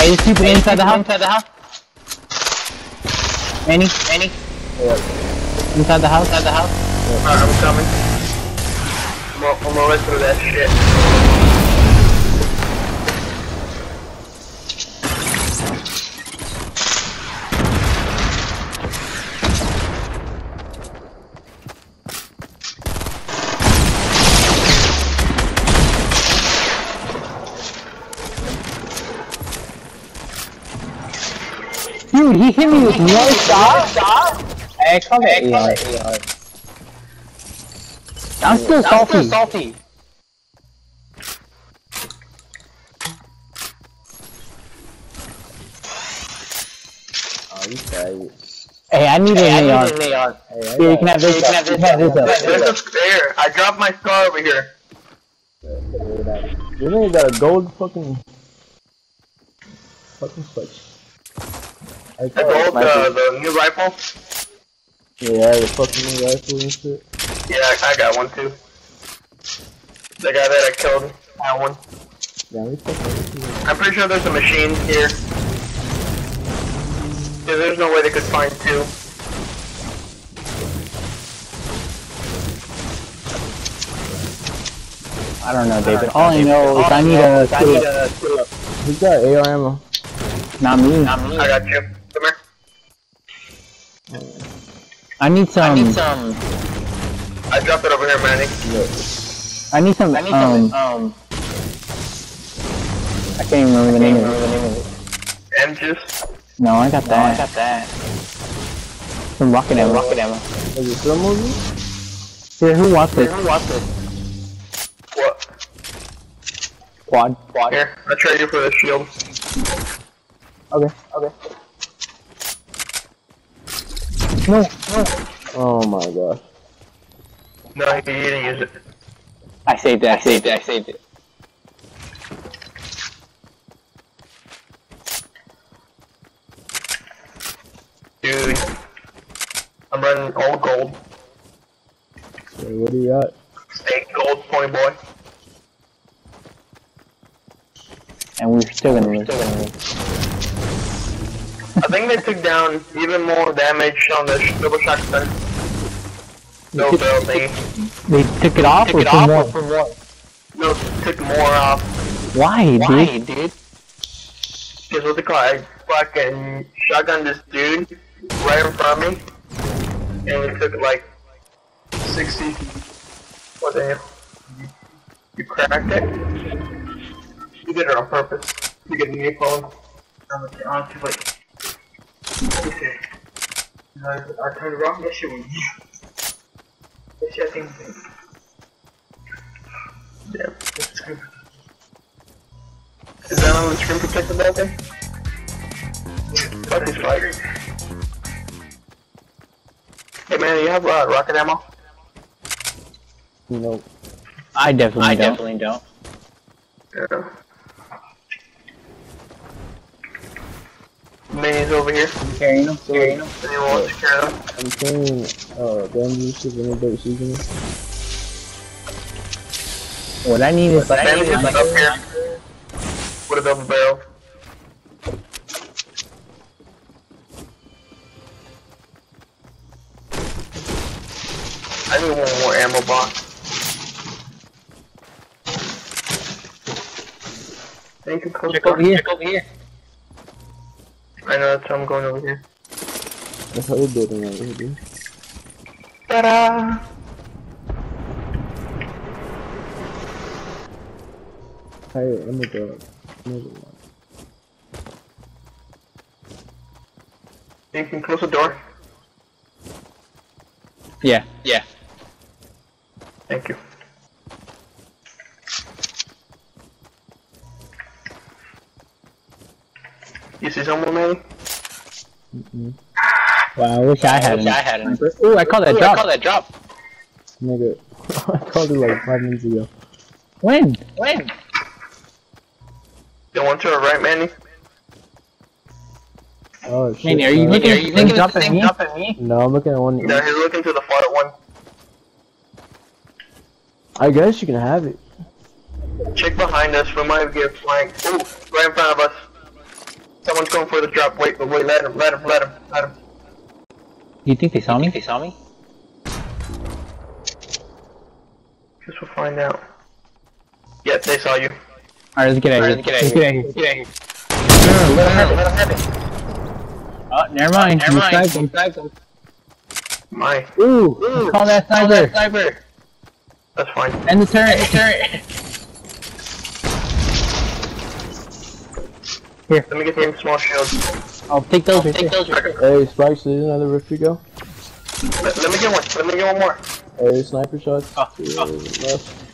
Hey, there's people inside the house. Inside the house. Any? Any? Yeah. Inside the house. Inside the house. Alright, I'm coming. I'm on, I'm on my way through that shit. He hit me with one shot. Hey, come here. AR. I'm still salty. salty. Oh, you faggot. Hey, I need an AR. an AR. Hey, I Here, you can have this. You can have You can have this. There's up. a spare. I dropped my scar over here. You nigga got a gold fucking fucking switch. I The gold, uh, the new rifle. Yeah, the fucking new rifle and shit. Yeah, I, I got one too. The guy that I killed had one. Yeah, we fucking. I'm pretty sure there's a machine here. Yeah, there's no way they could find two. I don't know, David. All I know is I need a. I need a split up. Who's got AR ammo? Not me. I got you. Come here. I need some. I need some. I dropped it over here, Manny. Look. I need some. I need um, some. Um, I can't even remember the name of it. the name of it. M juice. No, I got that. I got that. Some rocket ammo. Rocket ammo. Is it still moving? Here, who wants Here, this? who wants it? What? Quad. Quad. Here, I trade you for the shield. Okay. Okay. No, no. Oh my gosh. No, he didn't use it. I saved it. I saved it. I saved it. Dude. I'm running all gold. Hey, what do you got? Stay gold, pony boy. And we're still gonna lose. I think they took down even more damage on the sh- double shotgun. No barrel thingy. They took it off or some more? for what? No, took more off. Why, dude? dude? Because what they call it, I fucking shotgun this dude right in front of me. And it took like 60. What the hell? You, you cracked it? You did it on purpose. You get a new phone. I'm like, honestly, like, okay. And I, I turned around, that shit was That shit, I think, yeah, that's screen Is that on the screen protector back there? Fuck this fight. Hey man, you have uh, rocket ammo? Nope. I definitely I don't. definitely don't. Yeah. Minis over here. Carrying them. Carrying them. Anyone wants to carry them? I'm carrying uh bamboo shit and a dirt seasoning. What I need is But I need is up here. With a double barrel. I need one more ammo box. Thank you, Coach. Check over here. Check over here. I know that's why I'm going over here. That's how we're building right here, dude. Ta-da! Higher ammo drop. Another one. You can close the door. Yeah. Yeah. Thank you. You see someone, Manny? Mm-mm. Wow, I wish I had wish an. I had Ooh, I called that Ooh, I drop. call that drop. Nigga, I called it like five minutes ago. When? When? The one to our right, Manny? Oh shit. Manny, are you uh, looking Are you looking same at the same me? drop as me? No, I'm looking at one. No, he's looking to the far one. I guess you can have it. Check behind us, we might get flanked. Ooh, right in front of us. Someone's going for the drop. Wait, but wait, let him, let him, let him, let him. You think they saw me? They saw me? Guess we'll find out. Yeah, they saw you. Alright, let's get out of here. Let's Let's get get out of here. Let's Get out of here. No, let him have it. Let him have it. Oh, never mind. Never mind. sniped him. Sniped him. My, Ooh, let's call that sniper. sniper. That's fine. End the turret. End the turret. Let me get some small shields. I'll take those. right Take those. Hey, Spikes, there's another rift you go. let me get one. Let me get one more. Hey, sniper shots. Oh, to oh. left.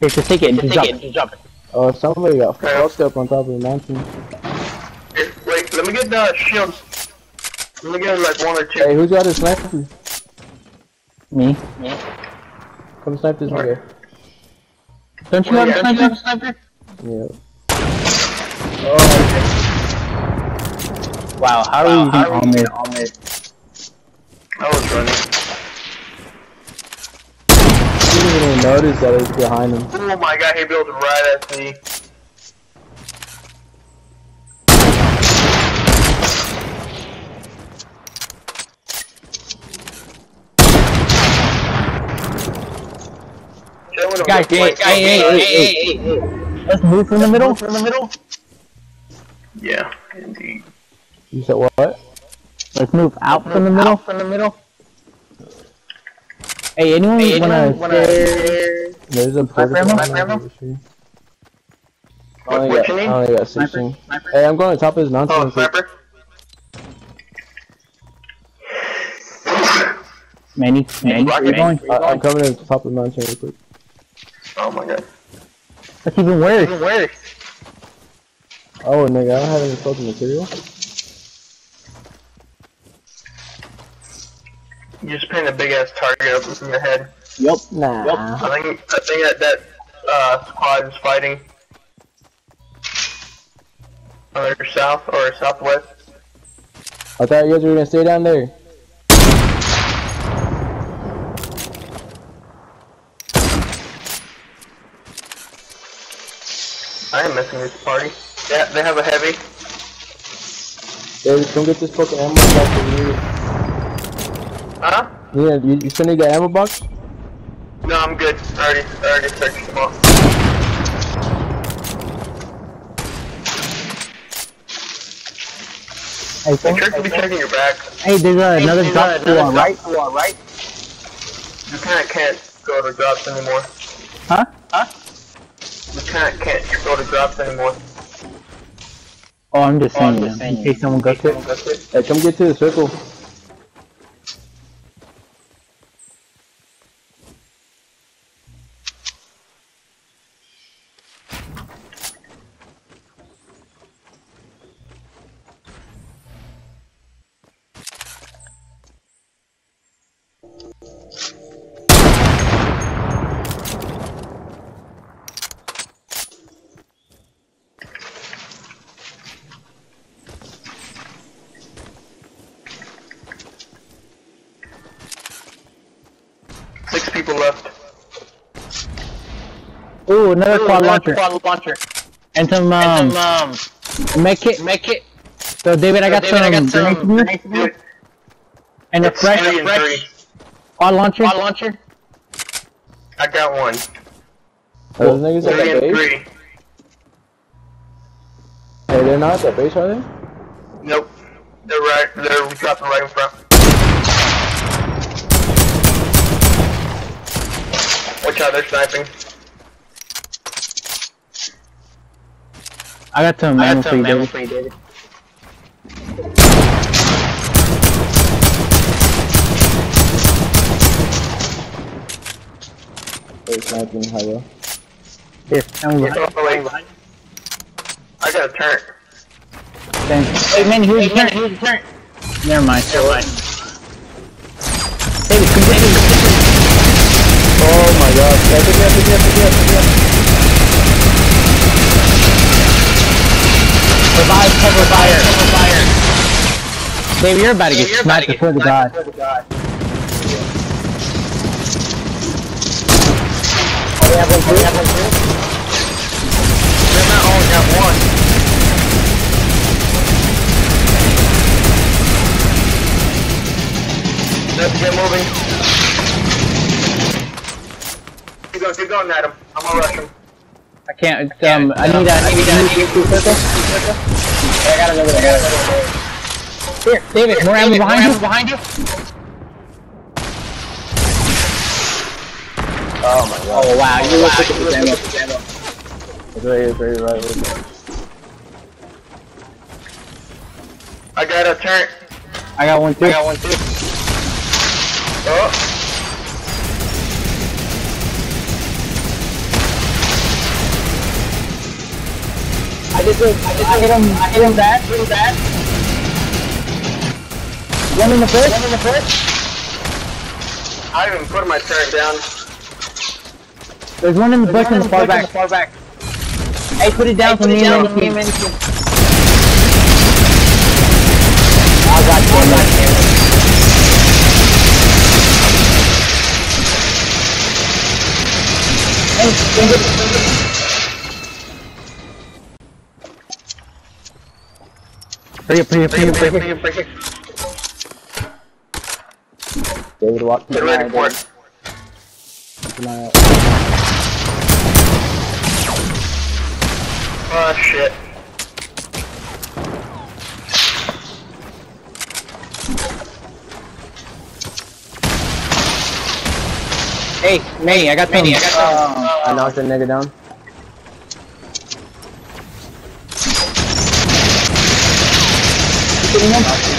Here, just take it and just drop Take it. it. Drop it. Oh, somebody got Okay. fucked up on top of the mountain. Here, Wait, let me get the shields. Let me get like one or two. Hey, who's got a sniper? Me? Come snipe this right. nigga. Don't you Wait, have a don't you sniper? have a sniper? Yeah. Wow, how are you how are on you this? on I was running. He didn't even notice that it was behind him. Oh my god, he built right at me. Guys, hey, hey, hey, hey, hey, hey. Let's move from the middle. From the middle. Yeah, indeed. You said what? Let's move out from the middle. From the middle. Hey, anyone Hey, wanna? anyone wanna- share- There's a portable ammo? ammo Sniper ammo? I What, only what's got, your name? only got Sniper? 16. Sniper? Hey, I'm going to top of this mountain. Oh, sniper? Manny, Manny, where you going? I, I'm coming to the top of the mountain real quick. Oh my god. That's even worse. Where? Oh, nigga, I don't have any fucking material. You just paint a big ass target up in your head. Yup. Nah. I think I think that that uh, squad is fighting either south or southwest. I thought you guys were gonna stay down there. I am missing this party. Yeah, they have a heavy. Hey, come get this fucking ammo box over here. Huh? Yeah, you, you still need ammo box? No, I'm good. I already, I already searched them all. Hey, Make sure to be checking your back. hey, there's uh, another There's drop to our right. to our right. You can't can't go to drops anymore. Huh? Huh? You can't can't go to drops anymore. Oh, I'm just Oh, I'm saying, just in case someone goes to it. Hey, come get to the circle. People left. Ooh, another quad launcher. Quad launcher. And some, um, And some, um, med kit. med kit. So, David, I got David, some, I got some grenades for you. grenades for you. and a fresh three and three. quad launcher. Quad launcher. I got one. Those niggas at Three that and base? three. Hey, they're not at that base, are they? Nope. They're right. They're dropping right in front. Watch out, they're sniping. I got some I ammo for you, David. for you, David. They're sniping high Here, ammo behind. Oh, wait. I got a turret. Thanks. Hey, man, here's your turn. Here's the turret. Never mind. Never mind. David, come get this my god. Help me, help me, help me, me. Revive, cover fire. Cover fire. You're about to get smacked before the god. Oh, we have one too? We have one too? Only have one. Let's get moving going at him. I'm gonna rush him. I can't. It's, um, I need a. I need a. I need a two circle. I gotta go there. I gotta go there. Here, David. More ammo behind you. Behind you. Oh my god. Oh wow, you look at this ammo. It's right here, it's right here, right here. I got a turret. I got one too. I got one too. Oh. Did this. I, did I hit him. I hit him bad. Hit him bad. One in the first. One in the first. I even put my turret down. There's one in the bush in the far back. Far back. Hey, put it down for me and me and Oh god, damn it. Hey, Hurry up, hurry up, hurry up, hurry up. Get David, watch. ready for it. Oh shit. Hey, Manny, I got Manny, I got I knocked that nigga down. Everybody has to come to